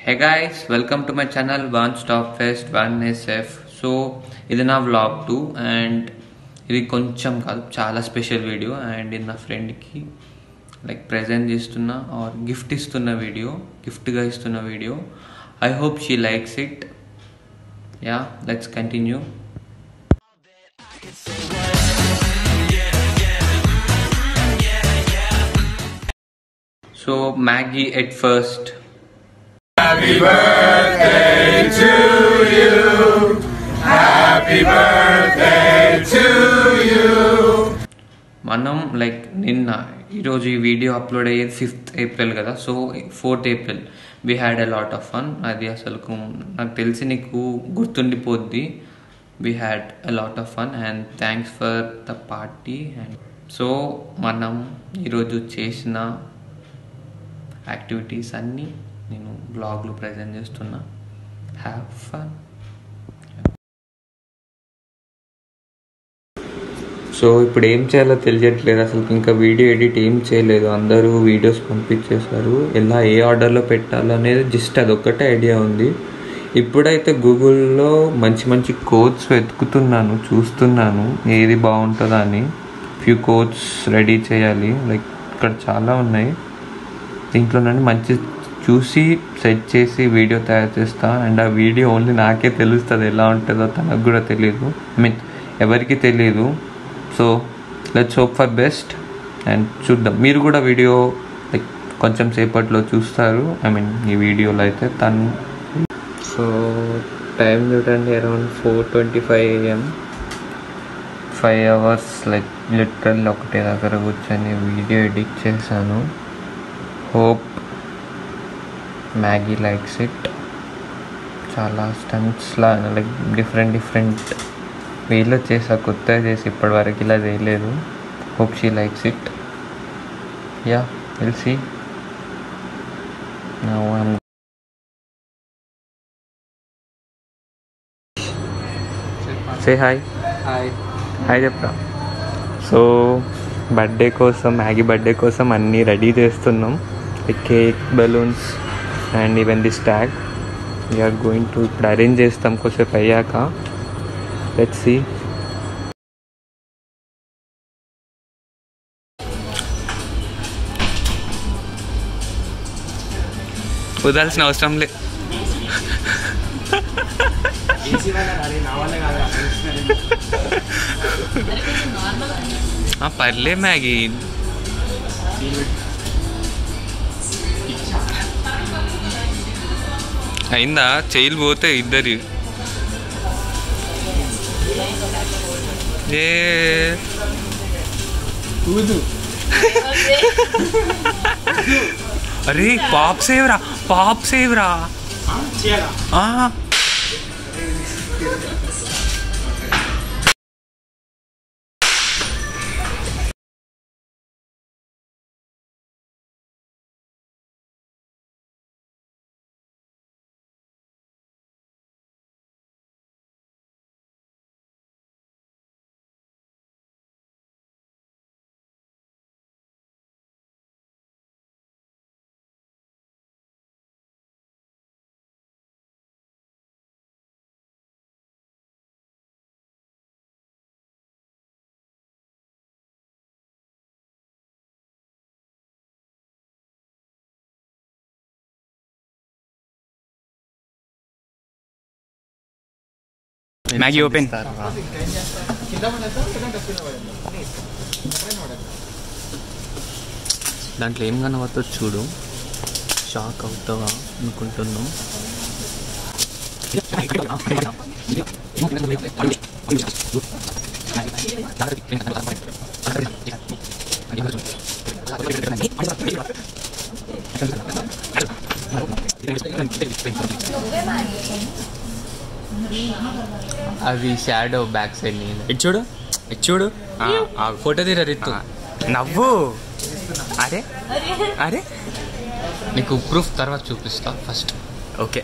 Hey guys welcome to my channel one stop pest one SF so ఇది నా vlog two and ఇది కొంచెం కాదు చాలా స్పెషల్ వీడియో అండ్ ఇది నా ఫ్రెండ్కి లైక్ ప్రజెంట్ చేస్తున్న ఆర్ గిఫ్ట్ ఇస్తున్న వీడియో గిఫ్ట్గా ఇస్తున్న video I hope she likes it yeah let's continue so Maggi at first మనం లైక్ నిన్న ఈరోజు ఈ వీడియో అప్లోడ్ అయ్యేది ఫిఫ్త్ ఏప్రిల్ కదా so fourth April we had a lot of fun అది అసలు నాకు తెలిసి నీకు గుర్తుండిపోద్ది. We had a lot of fun and thanks for the party and so మనం ఈరోజు చేసిన యాక్టివిటీస్ అన్నీ నేను బ్లాగ్లు ప్రజెంట్ చేస్తున్నా. హ్యావ్ ఫన్ సో ఇప్పుడు ఏం చేయాలో తెలియట్లేదు. అసలు ఇంకా వీడియో ఎడిట్ ఏం చేయలేదు. అందరూ వీడియోస్ పంపించేశారు. ఎలా ఏ ఆర్డర్లో పెట్టాలో అనేది జస్ట్ అదొక్కటే ఐడియా ఉంది. ఇప్పుడైతే గూగుల్లో మంచి మంచి కోడ్స్ వెతుకుతున్నాను చూస్తున్నాను. ఏది బాగుంటుందా అని ఫ్యూ కోడ్స్ రెడీ చేయాలి. లైక్ ఇక్కడ చాలా ఉన్నాయి. దీంట్లో నుండి మంచి చూసి సెట్ చేసి వీడియో తయారు చేస్తా. అండ్ ఆ వీడియో ఓన్లీ నాకే తెలుస్తుంది. ఎలా ఉంటుందో తనకు కూడా తెలియదు ఐ మీన్ ఎవరికి తెలియదు so let's hope for best and చూద్దాం. మీరు కూడా వీడియో లైక్ కొంచెం సేపట్లో చూస్తారు. ఐ మీన్ ఈ వీడియోలో అయితే తను సో టైం చూడండి around four twenty five AM five hours like literal ఒకటే దగ్గర కూర్చొని వీడియో ఎడిట్ చేశాను. హోప్ మ్యాగీ లైక్స్ ఇట్ చాలా స్టంట్స్లా లైక్ డిఫరెంట్ డిఫరెంట్ వేలో చేసా కొత్తగా చేసి ఇప్పటివరకు ఇలా చేయలేదు. Hope she likes it yeah will see say hi hi hi చెప్పరా సో బర్త్డే కోసం మ్యాగీ బర్త్డే కోసం అన్నీ రెడీ చేస్తున్నాం. Cake balloons and even the stag we're going to ఇప్పుడు అరేంజ్ చేస్తాం కొద్దిసేపు అయ్యాక లెట్ సి వదాల్సిన అవసరం లే ఆ, పర్లే మ్యాగీ అయిందా? చైలు పోతే ఇద్దరి. ఏ. అరే పాప్ సేవ్రా పాప్ సేవ్రా. మ్యాగీ ఓపెన్ దాంట్లో ఏం కనబడుతుందో చూడు షాక్ అవుతావా అనుకుంటున్నాం అది షాడో బ్యాక్ సైడ్ నేను ఇటు చూడు. ఇటు చూడు. ఫోటో తీరా రిత్తు? నవ్వు. అరే. అరే. నీకు ప్రూఫ్ తర్వాత చూపిస్తా first okay.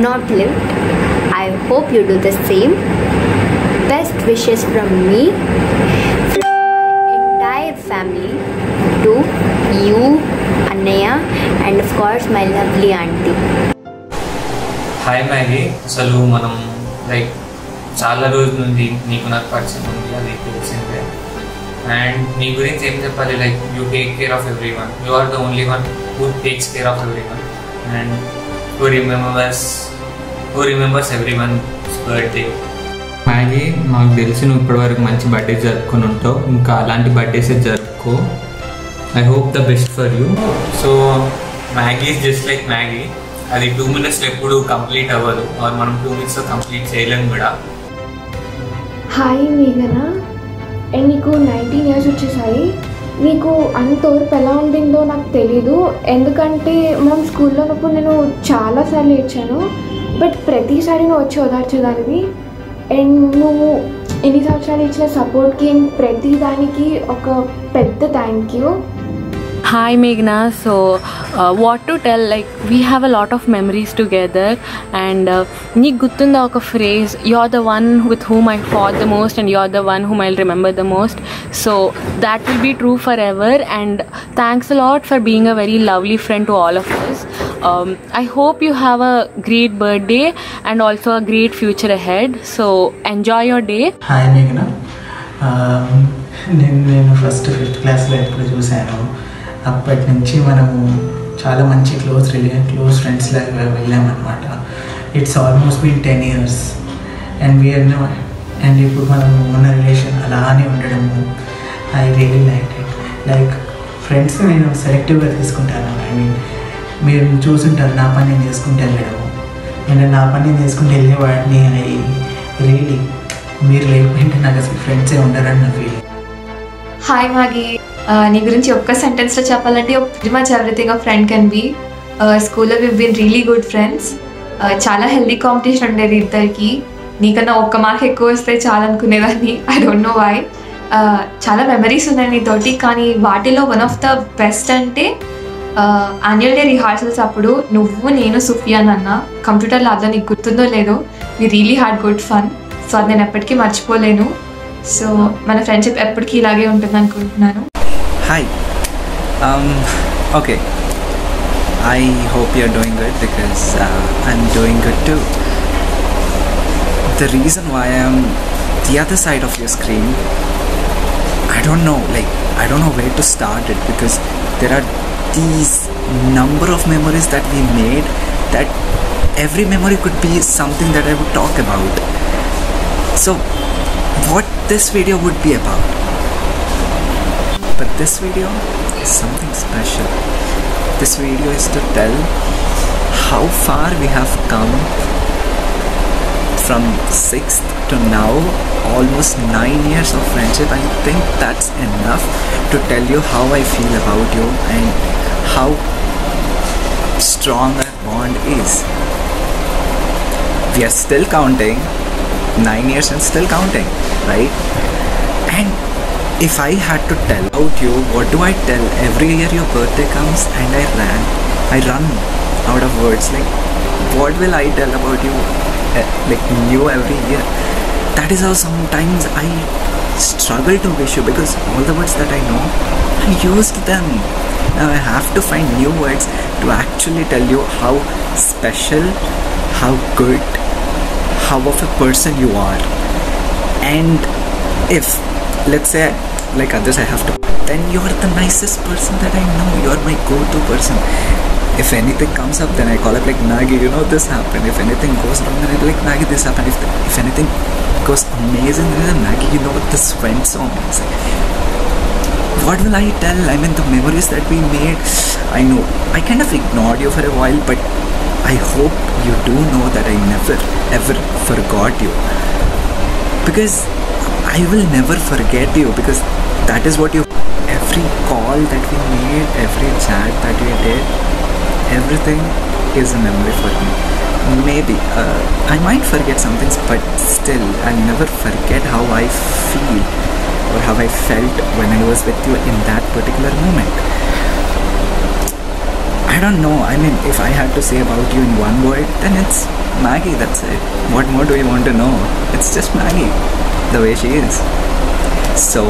not lived. I hope you do the same. Best wishes from me, from my entire family to you, Anaya, and of course my lovely auntie. Hi Maggie అసలు మనం like చాలా రోజుల నుండి నీకు నాకు పరిచయం ఉంది అది తెలిసిందే అండ్ నీ గురించి ఏం చెప్పాలి like you take care of everyone you are the only one who takes care of everyone and remembers who remembers everyone birthday Maggie నాకు తెలిసి నువ్వు ఇప్పటివరకు మంచి బర్త్డే జరుపుకొని ఉంటావు. ఇంకా అలాంటి బర్త్డేసే జరుపుకో. I hope the best for you so Maggie is just like Maggie అది టూ మినిట్స్లో ఎప్పుడు కంప్లీట్ అవ్వదు. ఆర్ మనం టూ మినిట్స్లో కంప్లీట్ చేయలేము కూడా. హాయ్ మేఘనా అండ్ నీకు నైన్టీన్ ఇయర్స్ వచ్చేసాయి. నీకు అంత ఓర్పు ఎలా ఉండిందో నాకు తెలీదు. ఎందుకంటే మనం స్కూల్లో ఉన్నప్పుడు నేను చాలాసార్లు ఏడ్చాను. బట్ ప్రతిసారి నువ్వు వచ్చి ఓదార్చేదానివి. అండ్ నువ్వు ఎన్ని సంవత్సరాలు ఇచ్చిన సపోర్ట్కి అండ్ ప్రతి దానికి ఒక పెద్ద thank you Hi Meghna. So, uh, what to tell? Like, we have a lot of memories together, and uh, నీకు గుర్తుందా ఒక phrase you're the one with whom I fought the most and you're the one whom I'll remember the most. So that will be true forever. And thanks a lot for being a very lovely friend to all of us. Um, I hope you have a great birthday and also a great future ahead. So enjoy your day. Hi మేఘన ఆ, నేను నేను first fifth క్లాస్లో ఎప్పుడు చూశాను అప్పటి నుంచి మనము చాలా మంచి క్లోజ్ రిలే క్లోజ్ ఫ్రెండ్స్ లాగా వెళ్ళామన్నమాట. It's almost been ten years and we're and ఇప్పుడు మనం ఉన్న రిలేషన్ అలానే ఉండడము. I really like it like friends నేను సెలెక్టివ్గా తీసుకుంటాను. ఐ మీన్ మీరు చూసుంటారు నా పని నేను చేసుకుంటే వెళ్ళడము. నేను నా పని నేను చేసుకుంటే వెళ్ళేవాడిని ఐ రియలీ మీరు లేకపోయింటే నాకు అసలు ఫ్రెండ్సే ఉండరని నా ఫీలింగ్ హాయ్ మాగి uh, నీ గురించి ఒక్క సెంటెన్స్లో చెప్పాలంటే very much everything a friend can be స్కూల్లో we been really good friends చాలా హెల్దీ కాంపిటీషన్ ఉండేది ఇద్దరికి. నీకన్నా ఒక్క మార్క్ ఎక్కువ వస్తే uh, చాలా అనుకునేదాన్ని ఐ డోంట్ నో వై చాలా మెమరీస్ ఉన్నాయి నీతోటి కానీ వాటిలో వన్ ఆఫ్ ద బెస్ట్ అంటే యాన్యువల్ డే రిహార్సల్స్ అప్పుడు నువ్వు నేను సుఫియాన్ అన్న కంప్యూటర్ ల్యాబ్లో నీకు గుర్తుందో లేదో we really had good fun so అది నేను ఎప్పటికీ మర్చిపోలేను. సో మన ఫ్రెండ్షిప్ ఎప్పటికీ ఇలాగే ఉంటుంది అనుకుంటున్నాను Hi. Um, okay. I hope you're doing good because uh, I'm doing good too. The reason why I'm the other side of your screen, I don't know, like, I don't know where to start it because there are these number of memories that we made that every memory could be something that I would talk about. So, what this video would be about? But this video is something special. This video is to tell how far we have come from 6th to now, almost 9 years of friendship. I think that's enough to tell you how I feel about you and how strong our bond is. We are still counting, 9 years and still counting, right? And if I had to tell out you, what do I tell? Every year your birthday comes and I ran. I run out of words. Like, what will I tell about you? eh, Like, new every year. That is how sometimes I struggle to wish you because all the words that I know, I used them. Now I have to find new words to actually tell you how special, how good, how of a person you are. And if let's say like others i have to then you're the nicest person that i know you're my go-to person if anything comes up then i call up like Maggie you know this happened if anything goes wrong then be like Maggie this happened if, if anything goes amazing then Maggie you know what this went so amazing what will I tell? I mean, the memories that we made. I know I kind of ignored you for a while, but I hope you do know that I never ever forgot you because I will never forget you because that is what you. Every call that we made, every chat that we did, everything is a memory for me. Maybe uh, I might forget some things, but still, I'll never forget how I feel or how I felt when I was with you in that particular moment. I don't know. I mean, if I had to say about you in one word, then it's Maggie. That's it. What more do you want to know? It's just Maggie, the way she is. So,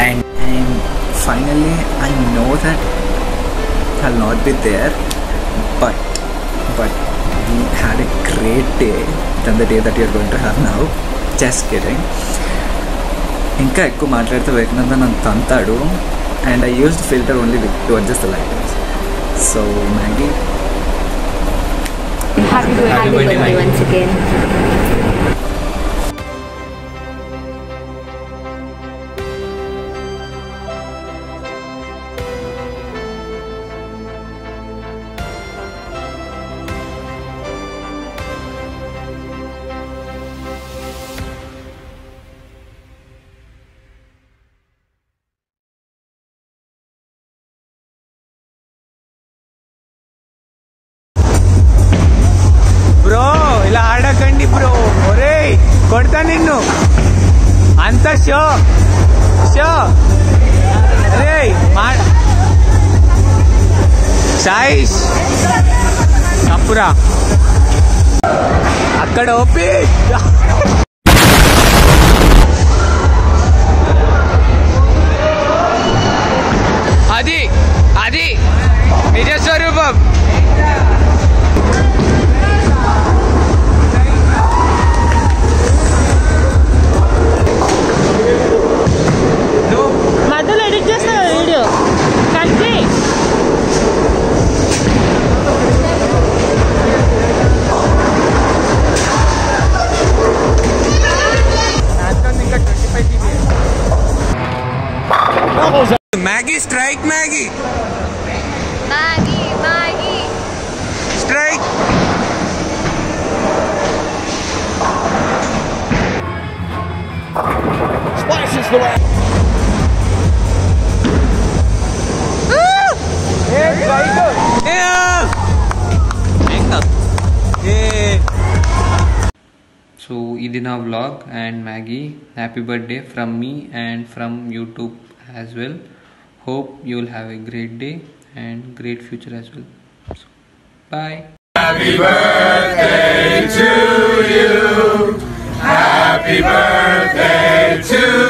and and finally, I know that I'll not be there, but but we had a great day than the day that you're going to have now. Just kidding. ఇంకా ఎక్కువ మాట్లాడితే వేగనంత నన్ను తంతాడు and I used filter only to adjust the light so Maggie. Happy, happy, birthday, birthday, birthday once again. అంత show show అరే మా సాయిష్ తప్పురా అక్కడ OP Maggie, strike Maggie. Maggie, Maggie. Strike. Splashes the way. Ah! Yeah, very good. Yeah. Makeup. Yeah. So, Idina vlog and Maggie, happy birthday from me and from YouTube as well. Hope you will have a great day and great future as well. So, bye. Happy birthday to you. Happy birthday to